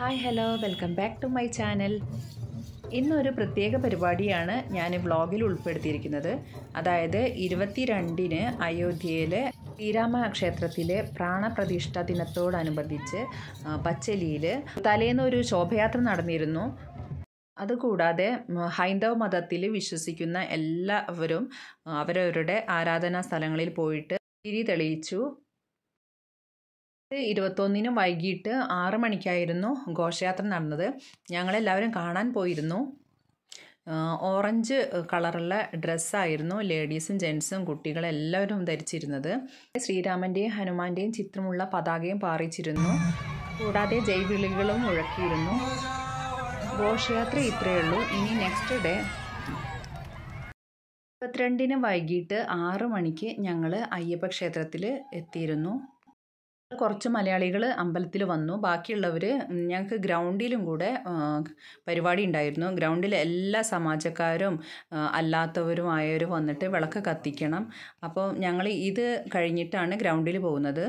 Hi hello welcome back to my channel ഇന്നൊരു പ്രത്യേക പരിപാടിയാണ് ഞാൻ വ്ളോഗിൽ ഉൾപ്പെടുത്തിയിരിക്കുന്നത്. അതായത് ഇരുപത്തിരണ്ടിന് അയോധ്യയിലെ ശ്രീരാമ ക്ഷേത്രത്തിലെ പ്രാണപ്രതിഷ്ഠ ദിനത്തോടനുബന്ധിച്ച് പച്ചലിയിൽ തലേന്നൊരു ശോഭയാത്ര നടന്നിരുന്നു. അതുകൂടാതെ ഹൈന്ദവ മതത്തിൽ വിശ്വസിക്കുന്ന എല്ലാവരും അവരവരുടെ ആരാധനാ സ്ഥലങ്ങളിൽ പോയിട്ട് തിരി തെളിയിച്ചു. ഇരുപത്തൊന്നിന് വൈകിട്ട് ആറ് മണിക്കായിരുന്നു ഘോഷയാത്ര നടന്നത്. ഞങ്ങളെല്ലാവരും കാണാൻ പോയിരുന്നു. ഓറഞ്ച് കളറുള്ള ഡ്രസ്സായിരുന്നു ലേഡീസും ജെൻസും കുട്ടികളെല്ലാവരും ധരിച്ചിരുന്നത്. ശ്രീരാമന്റെയും ഹനുമാന്റെയും ചിത്രമുള്ള പതാകയും പാറിച്ചിരുന്നു. കൂടാതെ ജൈവിളികളും മുഴക്കിയിരുന്നു. ഘോഷയാത്ര ഇത്രയേ ഉള്ളൂ. ഇനി നെക്സ്റ്റ് ഡേ. ഇരുപത്തിരണ്ടിന് വൈകിട്ട് ആറ് മണിക്ക് ഞങ്ങൾ അയ്യപ്പ ക്ഷേത്രത്തിൽ എത്തിയിരുന്നു. കുറച്ച് മലയാളികൾ അമ്പലത്തിൽ വന്നു. ബാക്കിയുള്ളവർ ഞങ്ങൾക്ക് ഗ്രൗണ്ടിലും കൂടെ പരിപാടി ഉണ്ടായിരുന്നു. ഗ്രൗണ്ടിൽ എല്ലാ സമാജക്കാരും അല്ലാത്തവരുമായവർ വന്നിട്ട് വിളക്ക് കത്തിക്കണം. അപ്പോൾ ഞങ്ങൾ ഇത് കഴിഞ്ഞിട്ടാണ് ഗ്രൗണ്ടിൽ പോകുന്നത്.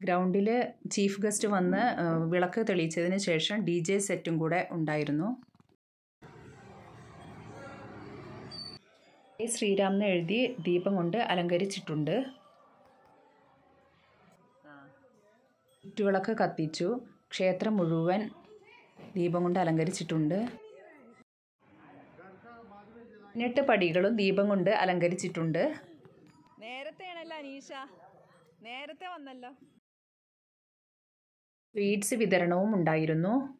ഗ്രൗണ്ടിൽ ചീഫ് ഗസ്റ്റ് വന്ന് വിളക്ക് തെളിയിച്ചതിന് ശേഷം ഡി ജെ സെറ്റും കൂടെ ഉണ്ടായിരുന്നു. ശ്രീരാം എന്ന് എഴുതി ദീപം കൊണ്ട് അലങ്കരിച്ചിട്ടുണ്ട്. ചുറ്റുവിളക്ക് കത്തിച്ചു. ക്ഷേത്രം മുഴുവൻ ദീപം കൊണ്ട് അലങ്കരിച്ചിട്ടുണ്ട്. പതിനെട്ട് പടികളും ദീപം കൊണ്ട് അലങ്കരിച്ചിട്ടുണ്ട്. നേരത്തെയാണല്ലോ അനീഷ. നേരത്തെ വന്നല്ലോ. സ്വീറ്റ്സ് വിതരണവും ഉണ്ടായിരുന്നു.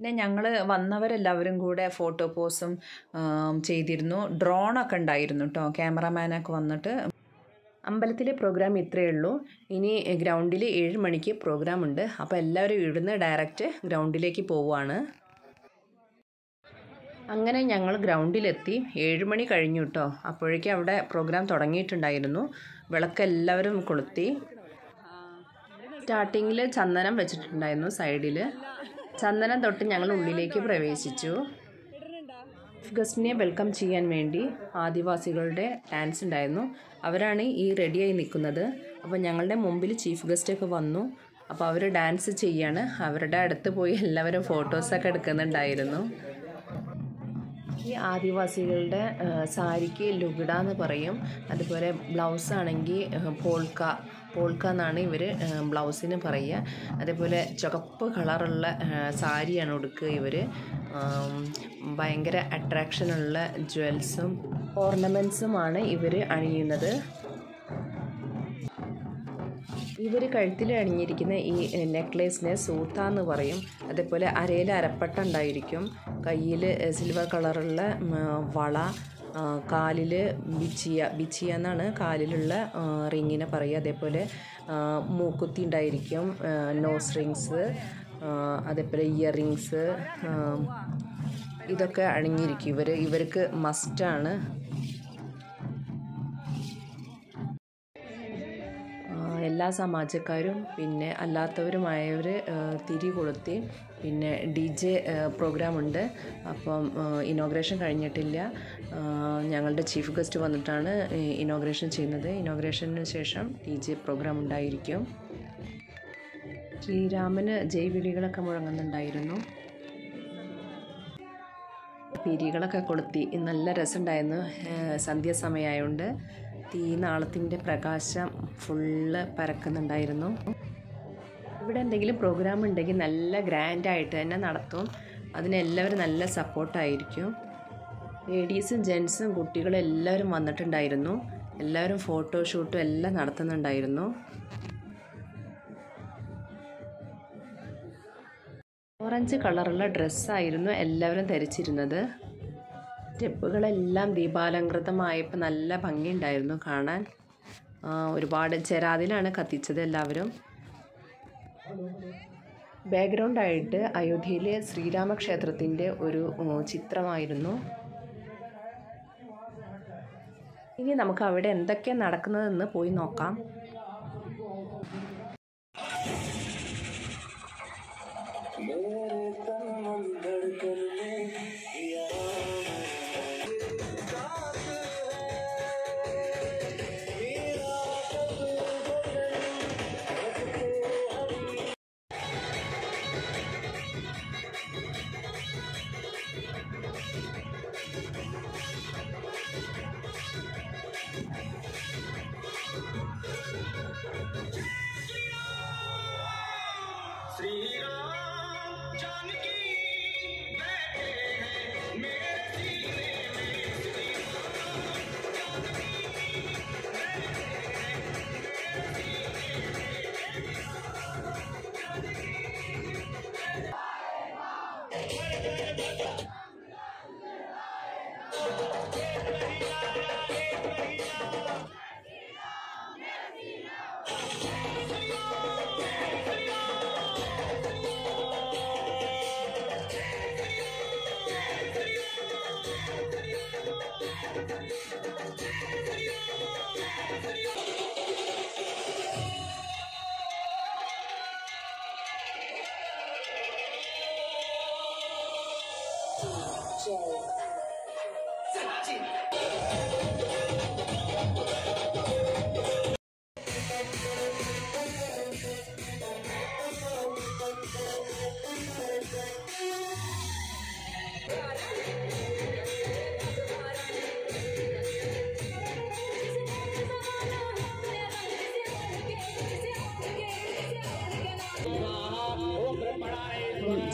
പിന്നെ ഞങ്ങൾ വന്നവരെല്ലാവരും കൂടെ ഫോട്ടോ പോസും ചെയ്തിരുന്നു. ഡ്രോണൊക്കെ ഉണ്ടായിരുന്നു കേട്ടോ ക്യാമറമാനൊക്കെ വന്നിട്ട്. അമ്പലത്തിലെ പ്രോഗ്രാം ഇത്രയേ ഉള്ളൂ. ഇനി ഗ്രൗണ്ടിൽ ഏഴ് മണിക്ക് പ്രോഗ്രാം ഉണ്ട്. അപ്പോൾ എല്ലാവരും ഇവിടുന്ന് ഡയറക്റ്റ് ഗ്രൗണ്ടിലേക്ക് പോവുകയാണ് അങ്ങനെ ഞങ്ങൾ ഗ്രൗണ്ടിലെത്തി ഏഴ് മണി കഴിഞ്ഞു കേട്ടോ അപ്പോഴേക്കും അവിടെ പ്രോഗ്രാം തുടങ്ങിയിട്ടുണ്ടായിരുന്നു. വിളക്കെല്ലാവരും കൊളുത്തി. സ്റ്റാർട്ടിങ്ങിൽ ചന്ദനം വെച്ചിട്ടുണ്ടായിരുന്നു സൈഡിൽ ചന്ദനം തൊട്ട് ഞങ്ങൾ ഉള്ളിലേക്ക് പ്രവേശിച്ചു. ഗസ്റ്റിനെ വെൽക്കം ചെയ്യാൻ വേണ്ടി ആദിവാസികളുടെ ഡാൻസ് ഉണ്ടായിരുന്നു. അവരാണ് ഈ റെഡിയായി നിൽക്കുന്നത്. അപ്പോൾ ഞങ്ങളുടെ മുമ്പിൽ ചീഫ് ഗസ്റ്റൊക്കെ വന്നു. അപ്പോൾ അവർ ഡാൻസ് ചെയ്യാണ്. അവരുടെ അടുത്ത് പോയി എല്ലാവരും ഫോട്ടോസൊക്കെ എടുക്കുന്നുണ്ടായിരുന്നു. ഈ ആദിവാസികളുടെ സാരിക്ക് ലുഗിട എന്ന് പറയും. അതുപോലെ ബ്ലൗസ് ആണെങ്കിൽ പോൾക്ക പോൾക്ക എന്നാണ് ഇവർ ബ്ലൗസിന് പറയുക. അതേപോലെ ചുവപ്പ് കളറുള്ള സാരിയാണ് ഉടുക്കുക ഇവർ ഭയങ്കര അട്രാക്ഷനുള്ള ജ്വൽസും ഓർണമെൻസുമാണ് ഇവർ അണിയുന്നത്. ഇവർ കഴുത്തിൽ അണിഞ്ഞിരിക്കുന്ന ഈ നെക്ലേസിനെ സൂത്ത എന്ന് പറയും. അതേപോലെ അരയിൽ അരപ്പട്ട ഉണ്ടായിരിക്കും. കയ്യിൽ സിൽവർ കളറുള്ള വള കാലിൽ ബിച്ചിയ ബിച്ചിയ എന്നാണ് കാലിലുള്ള റിങ്ങിനെ പറയുക. അതേപോലെ മൂക്കുത്തി ഉണ്ടായിരിക്കും നോസ് റിങ്സ് അതേപോലെ ഇയർ റിങ്സ് ഇതൊക്കെ അണിഞ്ഞിരിക്കും. ഇവർ ഇവർക്ക് മസ്റ്റാണ് എല്ലാ സമാജക്കാരും പിന്നെ അല്ലാത്തവരുമായവർ തിരി കൊളുത്തി പിന്നെ ഡി ജെ പ്രോഗ്രാമുണ്ട്. അപ്പം ഇനോഗ്രേഷൻ കഴിഞ്ഞിട്ടില്ല. ഞങ്ങളുടെ ചീഫ് ഗസ്റ്റ് വന്നിട്ടാണ് ഇനോഗ്രേഷൻ ചെയ്യുന്നത്. ഇനോഗ്രേഷന് ശേഷം ഡി ജെ പ്രോഗ്രാം ഉണ്ടായിരിക്കും. ശ്രീരാമന് ജൈവിളികളൊക്കെ മുഴങ്ങുന്നുണ്ടായിരുന്നു. തിരികളൊക്കെ കൊളുത്തി. നല്ല രസമുണ്ടായിരുന്നു. സന്ധ്യാസമയമായതുകൊണ്ട് തീനാളത്തിന്റെ പ്രകാശം ഫുള്ള് പരക്കുന്നുണ്ടായിരുന്നു. ഇവിടെ എന്തെങ്കിലും പ്രോഗ്രാം ഉണ്ടെങ്കിൽ നല്ല ഗ്രാൻഡായിട്ട് തന്നെ നടത്തും. അതിനെല്ലാവരും നല്ല സപ്പോർട്ടായിരിക്കും ലേഡീസും ജെൻസും കുട്ടികളും എല്ലാവരും വന്നിട്ടുണ്ടായിരുന്നു. എല്ലാവരും ഫോട്ടോഷൂട്ടും എല്ലാം നടത്തുന്നുണ്ടായിരുന്നു. ഓറഞ്ച് കളറുള്ള ഡ്രസ്സായിരുന്നു എല്ലാവരും ധരിച്ചിരുന്നത്. സ്റ്റെപ്പുകളെല്ലാം ദീപാലങ്കൃതമായപ്പോൾ നല്ല ഭംഗിയുണ്ടായിരുന്നു കാണാൻ. ഒരുപാട് ചെരാതിലാണ് കത്തിച്ചത് എല്ലാവരും. ബാക്ക്ഗ്രൗണ്ടായിട്ട് അയോധ്യയിലെ ശ്രീരാമക്ഷേത്രത്തിന്റെ ഒരു ചിത്രമായിരുന്നു. ഇനി നമുക്ക് അവിടെ എന്തൊക്കെയാണ് നടക്കുന്നതെന്ന് പോയി നോക്കാം.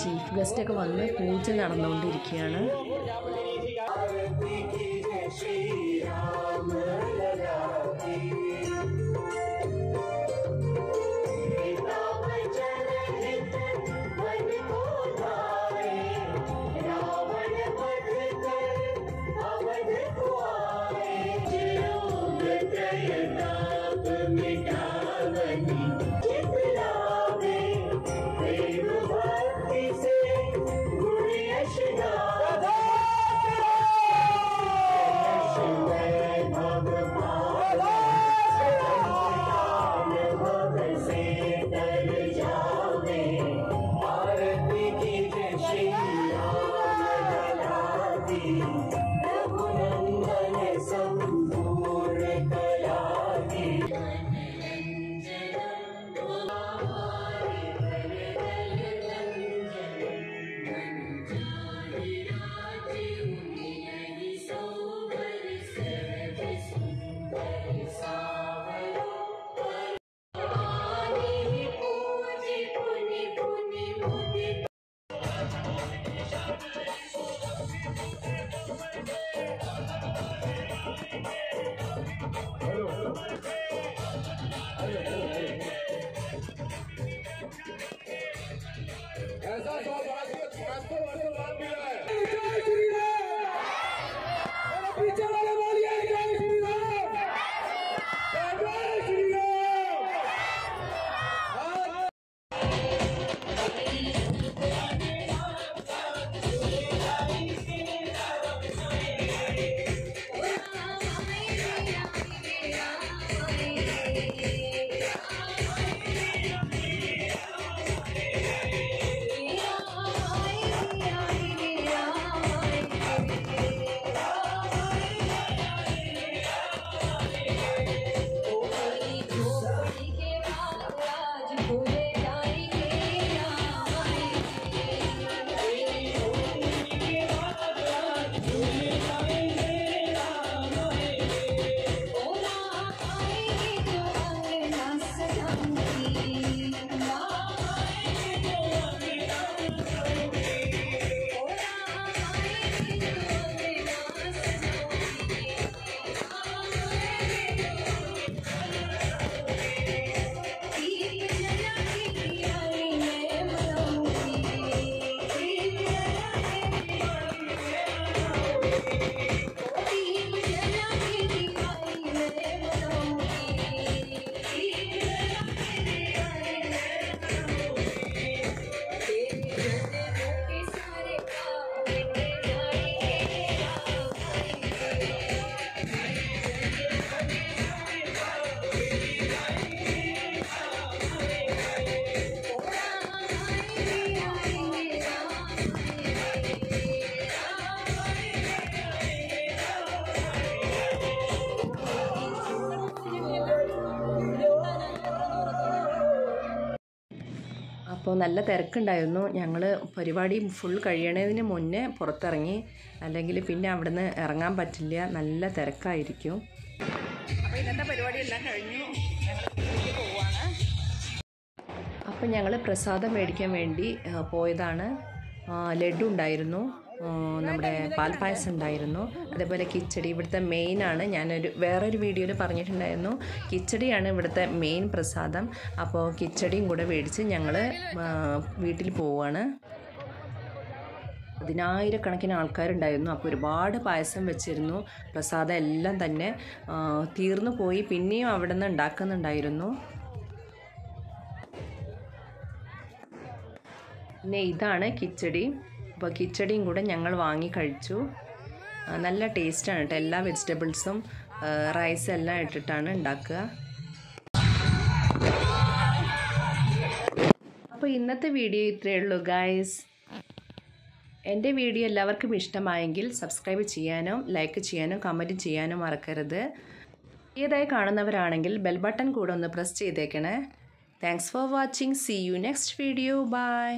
ചീഫ് ഗസ്റ്റ് വന്ന് പൂജ നടന്നുകൊണ്ടിരിക്കുകയാണ്. प्रजापति ऋषि അപ്പോൾ നല്ല തിരക്കുണ്ടായിരുന്നു. ഞങ്ങൾ പരിപാടി ഫുൾ കഴിയണതിന് മുന്നേ പുറത്തിറങ്ങി. അല്ലെങ്കിൽ പിന്നെ അവിടുന്ന് ഇറങ്ങാൻ പറ്റില്ല. നല്ല തിരക്കായിരിക്കും. അപ്പോൾ ഇന്നത്തെ പരിപാടി എല്ലാം കഴിഞ്ഞു. ഞങ്ങൾ പോവാണ്. അപ്പം ഞങ്ങൾ പ്രസാദം മേടിക്കാൻ വേണ്ടി പോയതാണ്. ലഡു ഉണ്ടായിരുന്നു. നമ്മുടെ പാൽ പായസം ഉണ്ടായിരുന്നു അതേപോലെ കിച്ചടി. ഇവിടുത്തെ മെയിനാണ് ഞാനൊരു വേറൊരു വീഡിയോയിൽ പറഞ്ഞിട്ടുണ്ടായിരുന്നു. കിച്ചടിയാണ് ഇവിടുത്തെ മെയിൻ പ്രസാദം. അപ്പോൾ കിച്ചടിയും കൂടെ മേടിച്ച് ഞങ്ങൾ വീട്ടിൽ പോവുകയാണ് പതിനായിരക്കണക്കിന് ആൾക്കാരുണ്ടായിരുന്നു. അപ്പോൾ ഒരുപാട് പായസം വെച്ചിരുന്നു. പ്രസാദം എല്ലാം തന്നെ തീർന്നു പോയി. പിന്നെയും അവിടെ നിന്ന് ഉണ്ടാക്കുന്നുണ്ടായിരുന്നു. പിന്നെ ഇതാണ് കിച്ചടി. അപ്പോൾ കിച്ചടിയും കൂടെ ഞങ്ങൾ വാങ്ങി കഴിച്ചു. നല്ല ടേസ്റ്റാണ് കേട്ടോ. എല്ലാ വെജിറ്റബിൾസും റൈസ് എല്ലാം ഇട്ടിട്ടാണ് ഉണ്ടാക്കുക. അപ്പോൾ ഇന്നത്തെ വീഡിയോ ഇത്രയേ ഉള്ളൂ ഗായ്സ് എന്റെ വീഡിയോ എല്ലാവർക്കും ഇഷ്ടമായെങ്കിൽ സബ്സ്ക്രൈബ് ചെയ്യാനും ലൈക്ക് ചെയ്യാനും കമന്റ് ചെയ്യാനും മറക്കരുത്. ഏതായി കാണുന്നവരാണെങ്കിൽ ബെൽ ബട്ടൺ കൂടെ ഒന്ന് പ്രസ് ചെയ്തേക്കണേ. Thanks for watching see you next video bye